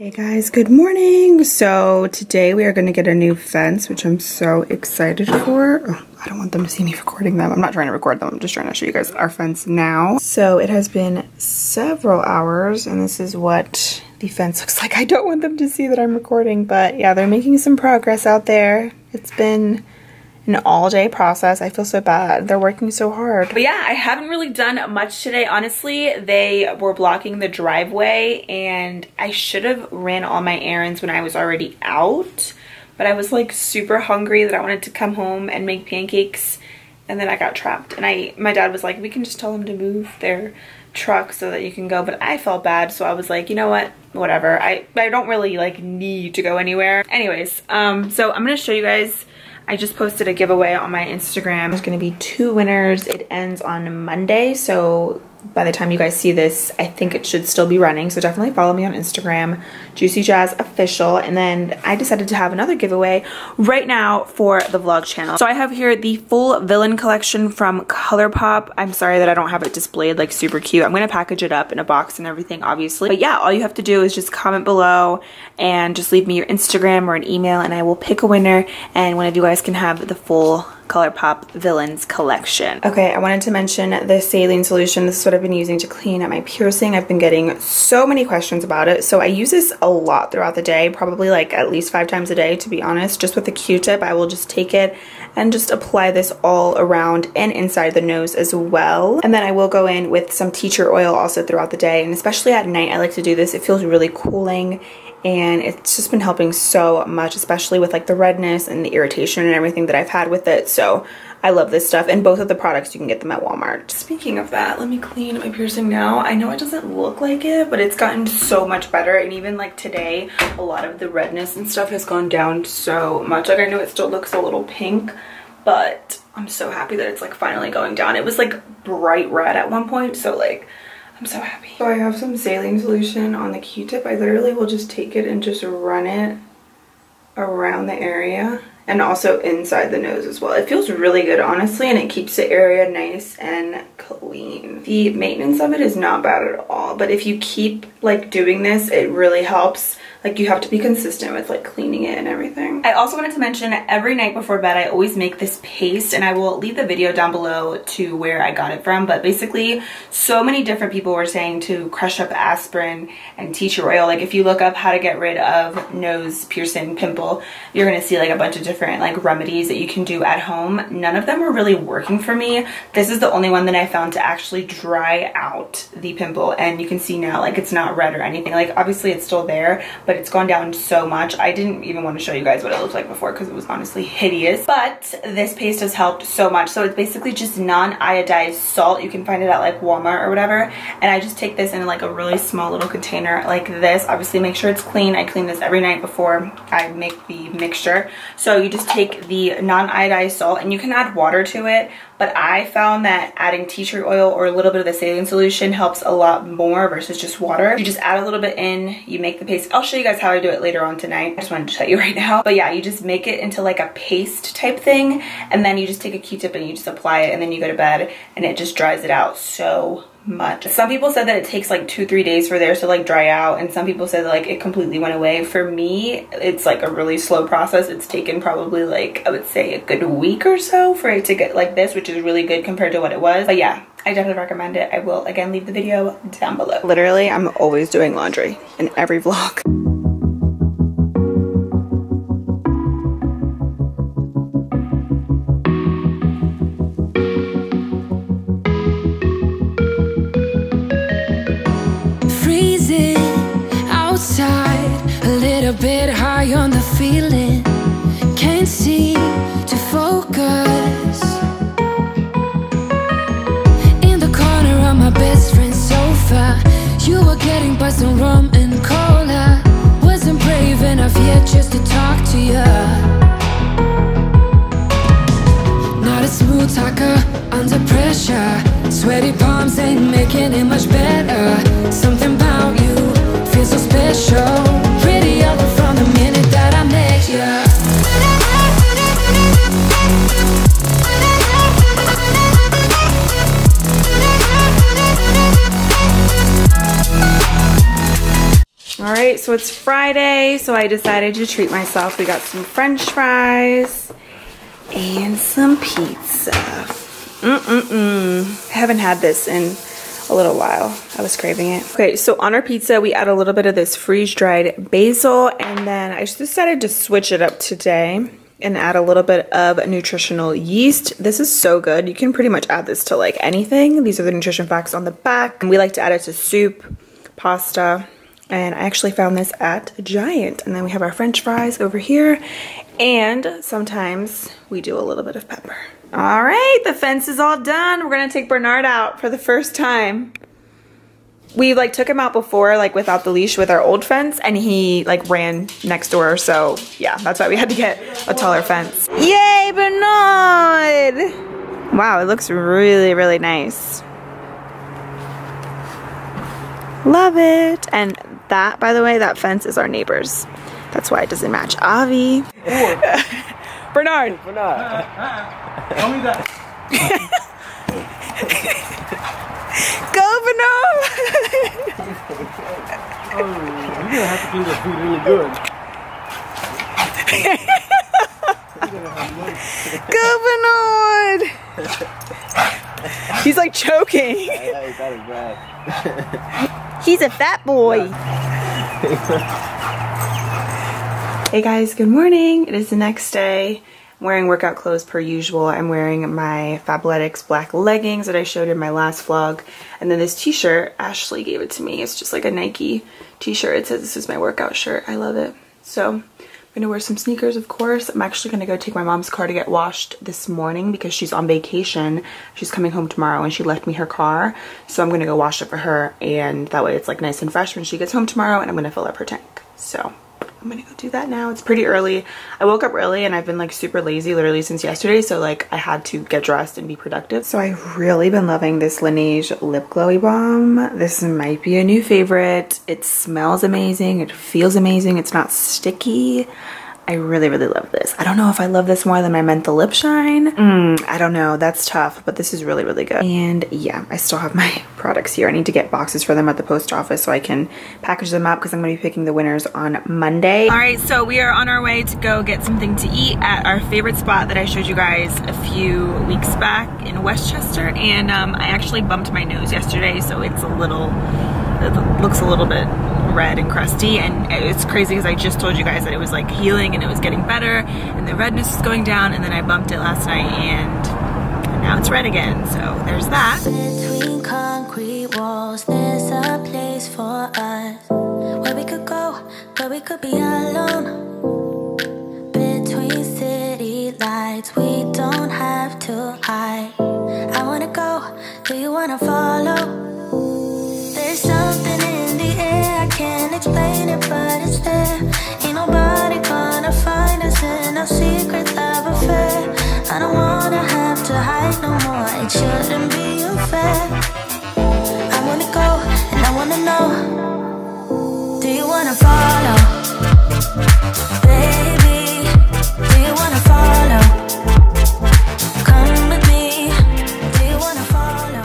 Hey guys, good morning. So today we are going to get a new fence, which I'm so excited for. Oh, I don't want them to see me recording them. I'm not trying to record them. I'm just trying to show you guys our fence now. So it has been several hours and this is what the fence looks like. I don't want them to see that I'm recording, but yeah, they're making some progress out there. It's been an all day process. I feel so bad. They're working so hard. But yeah, I haven't really done much today. Honestly, they were blocking the driveway and I should have ran all my errands when I was already out. But I was like super hungry that I wanted to come home and make pancakes and then I got trapped. And I, my dad was like, we can just tell them to move their truck so that you can go. But I felt bad, so I was like, you know what? Whatever. I, I don't really like need to go anywhere. Anyways, um, so I'm gonna show you guys I just posted a giveaway on my Instagram. There's gonna be two winners. It ends on Monday, so by the time you guys see this, I think it should still be running. So definitely follow me on Instagram, Juicy Jas Official. And then I decided to have another giveaway right now for the vlog channel. So I have here the full villain collection from ColourPop. I'm sorry that I don't have it displayed like super cute. I'm going to package it up in a box and everything, obviously. But yeah, all you have to do is just comment below and just leave me your Instagram or an email and I will pick a winner. And one of you guys can have the full ColourPop Villains collection. Okay, I wanted to mention the saline solution. This is what I've been using to clean up my piercing. I've been getting so many questions about it. So I use this a lot throughout the day, probably like at least five times a day, to be honest. Just with a Q-tip, I will just take it and just apply this all around and inside the nose as well. And then I will go in with some tea tree oil also throughout the day. And especially at night, I like to do this. It feels really cooling and it's just been helping so much especially with like the redness and the irritation and everything that I've had with it so I love this stuff and both of the products you can get them at Walmart. Speaking of that, let me clean my piercing now. I know it doesn't look like it, but it's gotten so much better and even like today, a lot of the redness and stuff has gone down so much. Like I know it still looks a little pink, but I'm so happy that it's like finally going down. It was like bright red at one point, so like I'm so happy. So I have some saline solution on the Q-tip. I literally will just take it and just run it around the area and also inside the nose as well. It feels really good, honestly, and it keeps the area nice and clean. The maintenance of it is not bad at all, but if you keep like doing this, it really helps like you have to be consistent with like cleaning it and everything. I also wanted to mention every night before bed I always make this paste and I will leave the video down below to where I got it from but basically so many different people were saying to crush up aspirin and tea tree oil like if you look up how to get rid of nose piercing pimple you're gonna see like a bunch of different like remedies that you can do at home. None of them were really working for me. This is the only one that I found to actually dry out the pimple and you can see now like it's not red or anything like obviously it's still there but it's gone down so much. I didn't even want to show you guys what it looked like before because it was honestly hideous. But this paste has helped so much. So it's basically just non-iodized salt. You can find it at like Walmart or whatever. And I just take this in like a really small little container like this. Obviously make sure it's clean. I clean this every night before I make the mixture. So you just take the non-iodized salt and you can add water to it but I found that adding tea tree oil or a little bit of the saline solution helps a lot more versus just water. You just add a little bit in, you make the paste. I'll show you guys how I do it later on tonight. I just wanted to show you right now. But yeah, you just make it into like a paste type thing and then you just take a Q-tip and you just apply it and then you go to bed and it just dries it out so much. Some people said that it takes like two, three days for theirs to like dry out and some people said that like it completely went away. For me, it's like a really slow process. It's taken probably like, I would say a good week or so for it to get like this, which is really good compared to what it was. But yeah, I definitely recommend it. I will again leave the video down below. Literally, I'm always doing laundry in every vlog. Some rum and cola. Wasn't brave enough yet just to talk to you Not a smooth talker under pressure. Sweaty palms ain't making it much better. Something about you feels so special so it's Friday, so I decided to treat myself. We got some french fries and some pizza. Mm-mm-mm. I haven't had this in a little while. I was craving it. Okay, so on our pizza, we add a little bit of this freeze-dried basil, and then I just decided to switch it up today and add a little bit of nutritional yeast. This is so good. You can pretty much add this to like anything. These are the nutrition facts on the back. And we like to add it to soup, pasta, and I actually found this at Giant. And then we have our french fries over here. And sometimes we do a little bit of pepper. All right, the fence is all done. We're gonna take Bernard out for the first time. We like took him out before, like without the leash with our old fence and he like ran next door. So yeah, that's why we had to get a taller fence. Yay, Bernard! Wow, it looks really, really nice. Love it. And that, by the way, that fence is our neighbor's. That's why it doesn't match Avi. Bernard. Bernard. Tell me that. Go, Bernard. oh, you're gonna have to clean that food really good. Go, Bernard. He's like choking. Is bad. He's a fat boy. hey guys, good morning. It is the next day. I'm wearing workout clothes per usual. I'm wearing my Fabletics black leggings that I showed in my last vlog. And then this t-shirt, Ashley gave it to me. It's just like a Nike t-shirt. It says this is my workout shirt. I love it. So I'm gonna wear some sneakers, of course. I'm actually gonna go take my mom's car to get washed this morning because she's on vacation. She's coming home tomorrow and she left me her car. So I'm gonna go wash it for her and that way it's like nice and fresh when she gets home tomorrow and I'm gonna fill up her tank. So I'm gonna go do that now. It's pretty early. I woke up early and I've been like super lazy literally since yesterday. So like I had to get dressed and be productive. So I've really been loving this Laneige Lip Glowy Balm. This might be a new favorite. It smells amazing. It feels amazing. It's not sticky. I really, really love this. I don't know if I love this more than my Menthol Lip Shine. Mm, I don't know. That's tough, but this is really, really good. And yeah, I still have my products here. I need to get boxes for them at the post office so I can package them up because I'm going to be picking the winners on Monday. All right, so we are on our way to go get something to eat at our favorite spot that I showed you guys a few weeks back in West Chester. And um, I actually bumped my nose yesterday, so it's a little, it looks a little bit red and crusty and it's crazy because I just told you guys that it was like healing and it was getting better and the redness is going down and then I bumped it last night and now it's red again so there's that Between concrete walls, there's a place for us where we could go, where we could be alone. Between city lights, we don't have to hide. I wanna go, do you wanna follow? No more, it shouldn't be unfair. I wanna go and I wanna know. Do you wanna follow? Baby, do you wanna follow? Come with me. Do you wanna follow?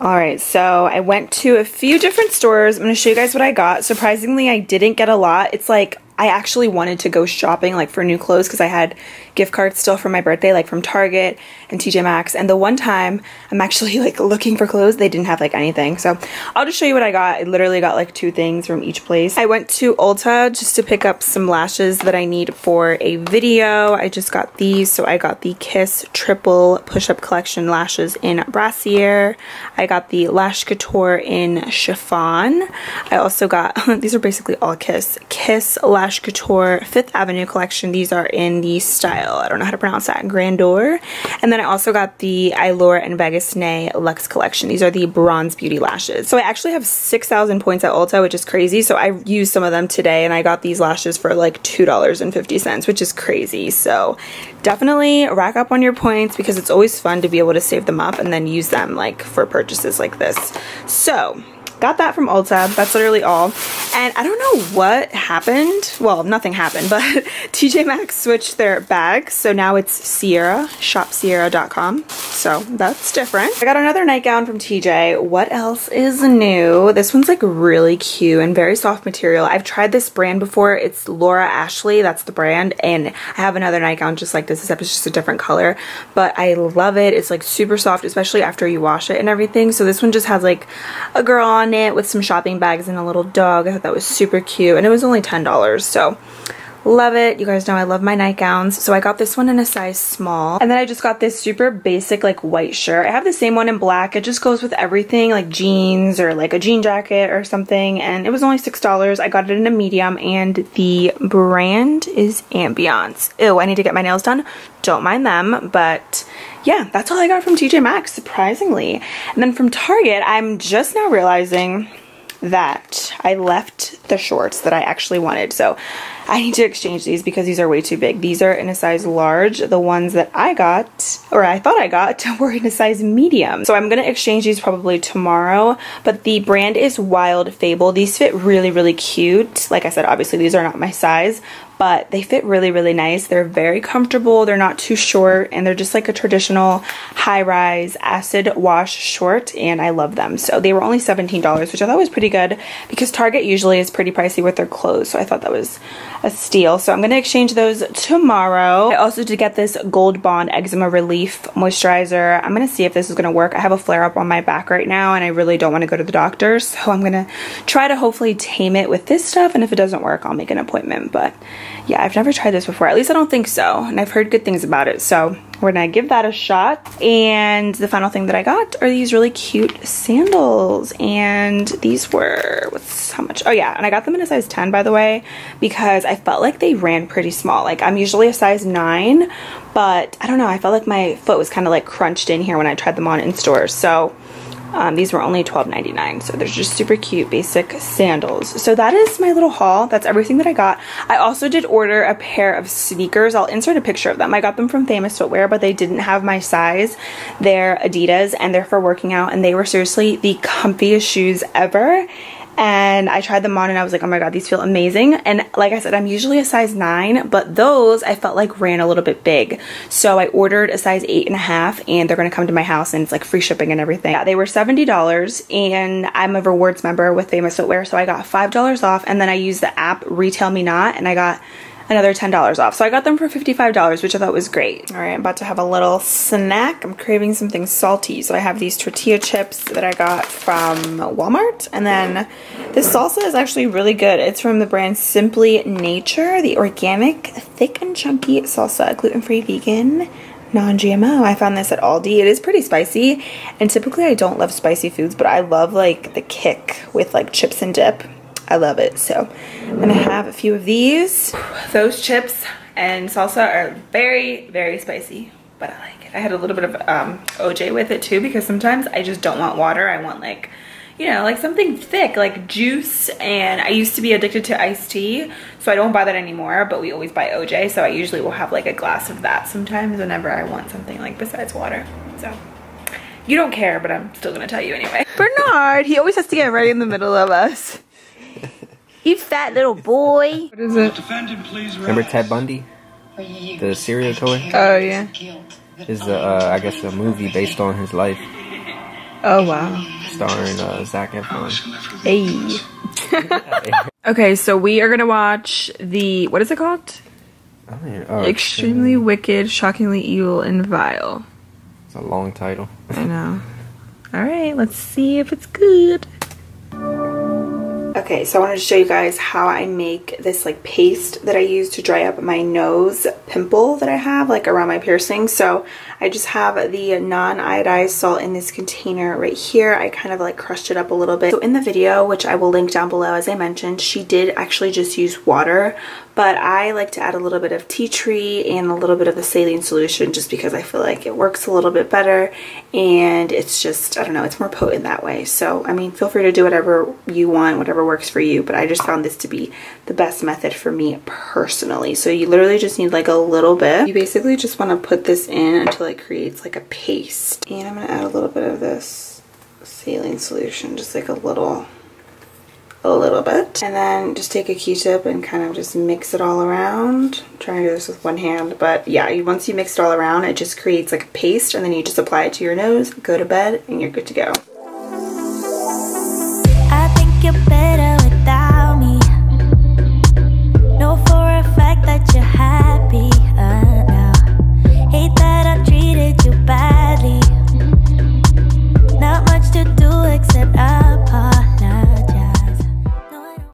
All right, so I went to a few different stores. I'm gonna show you guys what I got. Surprisingly, I didn't get a lot. It's like I actually wanted to go shopping like for new clothes because I had gift cards still from my birthday, like from Target and TJ Maxx. And the one time I'm actually like looking for clothes, they didn't have like anything. So I'll just show you what I got. I literally got like two things from each place. I went to Ulta just to pick up some lashes that I need for a video. I just got these. So I got the Kiss Triple Push-Up Collection lashes in Brassiere. I got the Lash Couture in Chiffon. I also got, these are basically all Kiss. Kiss Lash Couture Fifth Avenue collection. These are in the style, I don't know how to pronounce that, Grandeur. And then I also got the Eylure and Vegas Nay Luxe collection. These are the Bronze Beauty lashes. So I actually have 6,000 points at Ulta, which is crazy. So I used some of them today and I got these lashes for like $2.50, which is crazy. So definitely rack up on your points because it's always fun to be able to save them up and then use them like for purchases like this. So got that from Ulta. That's literally all. And I don't know what happened. Well, nothing happened, but TJ Maxx switched their bags. So now it's Sierra, shopsierra.com. So that's different. I got another nightgown from TJ. What else is new? This one's like really cute and very soft material. I've tried this brand before. It's Laura Ashley. That's the brand. And I have another nightgown just like this, except it's just a different color. But I love it. It's like super soft, especially after you wash it and everything. So this one just has like a girl on it with some shopping bags and a little dog. I thought that was super cute. And it was only $10. So Love it. You guys know I love my nightgowns. So I got this one in a size small. And then I just got this super basic like white shirt. I have the same one in black. It just goes with everything like jeans or like a jean jacket or something. And it was only $6. I got it in a medium and the brand is Ambiance. Ew, I need to get my nails done. Don't mind them. But yeah, that's all I got from TJ Maxx, surprisingly. And then from Target, I'm just now realizing that I left the shorts that I actually wanted. So I need to exchange these because these are way too big. These are in a size large. The ones that I got, or I thought I got, were in a size medium. So I'm going to exchange these probably tomorrow. But the brand is Wild Fable. These fit really, really cute. Like I said, obviously these are not my size, but they fit really, really nice. They're very comfortable. They're not too short and they're just like a traditional high-rise acid wash short and I love them. So they were only $17, which I thought was pretty good because Target usually is pretty pricey with their clothes. So I thought that was a steal. So I'm going to exchange those tomorrow. I also did get this Gold Bond Eczema Relief Moisturizer. I'm going to see if this is going to work. I have a flare up on my back right now and I really don't want to go to the doctor. So I'm going to try to hopefully tame it with this stuff. And if it doesn't work, I'll make an appointment. But yeah, I've never tried this before. At least I don't think so. And I've heard good things about it. So we're gonna give that a shot. And the final thing that I got are these really cute sandals. And these were, what's how much? Oh yeah, and I got them in a size 10 by the way, because I felt like they ran pretty small. Like I'm usually a size nine, but I don't know, I felt like my foot was kind of like crunched in here when I tried them on in stores. So um, these were only $12.99, so they're just super cute basic sandals. So that is my little haul. That's everything that I got. I also did order a pair of sneakers. I'll insert a picture of them. I got them from Famous Footwear, but they didn't have my size. They're Adidas, and they're for working out, and they were seriously the comfiest shoes ever and I tried them on and I was like, oh my god, these feel amazing. And like I said, I'm usually a size 9, but those I felt like ran a little bit big. So I ordered a size 8.5 and they're going to come to my house and it's like free shipping and everything. Yeah, they were $70 and I'm a rewards member with Famous Footwear, so I got $5 off and then I used the app Retail Me Not and I got another $10 off. So I got them for $55, which I thought was great. All right, I'm about to have a little snack. I'm craving something salty. So I have these tortilla chips that I got from Walmart. And then this salsa is actually really good. It's from the brand Simply Nature, the organic, thick and chunky salsa, gluten-free vegan non-GMO. I found this at Aldi. It is pretty spicy and typically I don't love spicy foods but I love like the kick with like chips and dip. I love it. So I'm gonna have a few of these. Those chips and salsa are very, very spicy, but I like it. I had a little bit of um, OJ with it too because sometimes I just don't want water. I want like, you know, like something thick, like juice. And I used to be addicted to iced tea, so I don't buy that anymore, but we always buy OJ. So I usually will have like a glass of that sometimes whenever I want something like besides water. So you don't care, but I'm still gonna tell you anyway. Bernard, he always has to get right in the middle of us. You fat little boy. What is it? Remember Ted Bundy? The serial killer? Oh, yeah. Is the, uh, I guess, a movie based on his life. Oh, wow. Starring uh, Zac Efron. Hey. okay, so we are going to watch the, what is it called? I mean, oh, Extremely Wicked, Shockingly Evil, and Vile. It's a long title. I know. All right, let's see if it's good. Okay, so I wanted to show you guys how I make this like paste that I use to dry up my nose pimple that I have like around my piercing. So I just have the non-iodized salt in this container right here. I kind of like crushed it up a little bit. So in the video, which I will link down below as I mentioned, she did actually just use water, but I like to add a little bit of tea tree and a little bit of the saline solution just because I feel like it works a little bit better and it's just, I don't know, it's more potent that way. So, I mean, feel free to do whatever you want, whatever works for you, but I just found this to be the best method for me personally. So you literally just need like a little bit. You basically just want to put this in until it creates like a paste. And I'm going to add a little bit of this saline solution, just like a little, a little bit. And then just take a Q-tip and kind of just mix it all around. I'm trying to do this with one hand, but yeah, once you mix it all around, it just creates like a paste and then you just apply it to your nose, go to bed, and you're good to go.